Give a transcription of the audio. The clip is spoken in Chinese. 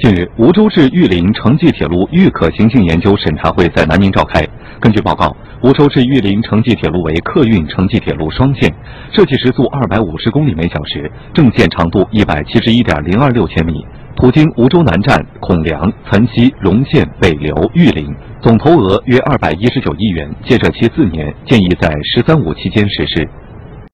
近日，梧州至玉林城际铁路预可行性研究审查会在南宁召开。根据报告，梧州至玉林城际铁路为客运城际铁路双线，设计时速二百五十公里每小时，正线长度一百七十一点零二六千米，途经梧州南站、孔梁、岑溪、容县、北流、玉林，总投额约二百一十九亿元，建设期四年，建议在“十三五”期间实施。